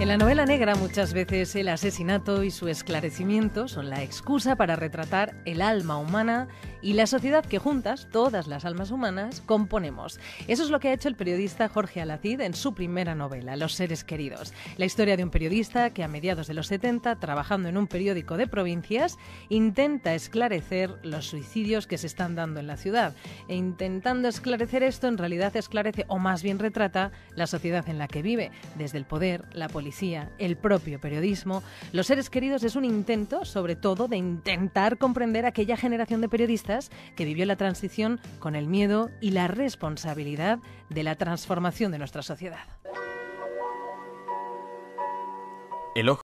En la novela negra muchas veces el asesinato y su esclarecimiento son la excusa para retratar el alma humana y la sociedad que juntas, todas las almas humanas, componemos. Eso es lo que ha hecho el periodista Jorge Alacid en su primera novela, Los seres queridos. La historia de un periodista que a mediados de los 70, trabajando en un periódico de provincias, intenta esclarecer los suicidios que se están dando en la ciudad. E intentando esclarecer esto, en realidad esclarece, o más bien retrata, la sociedad en la que vive, desde el poder, la policía, el propio periodismo, Los seres queridos es un intento, sobre todo, de intentar comprender aquella generación de periodistas que vivió la transición con el miedo y la responsabilidad de la transformación de nuestra sociedad. El ojo